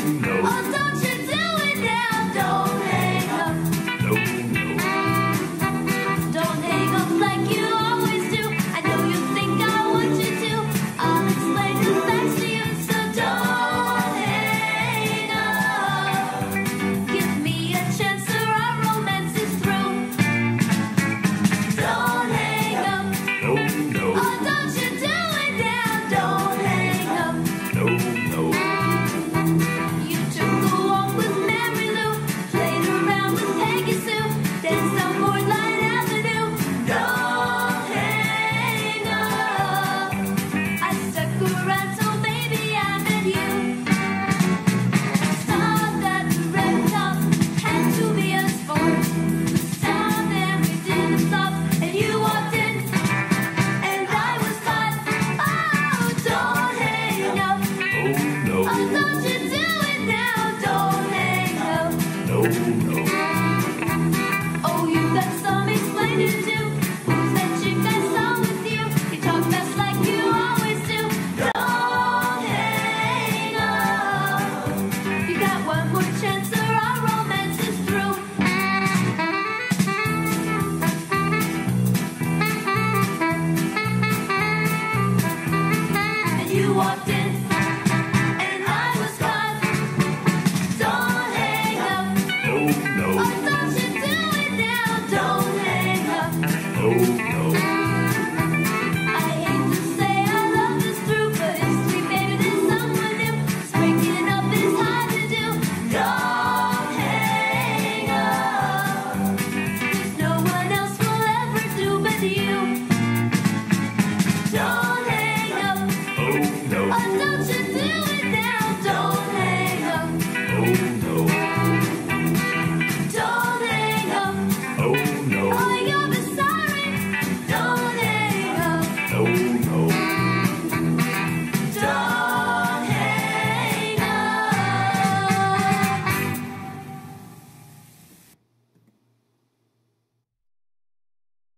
you know. you in. Oh